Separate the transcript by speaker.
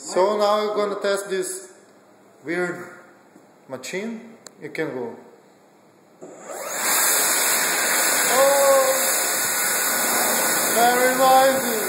Speaker 1: So now we're going to test this weird machine. You can go. Oh, very noisy.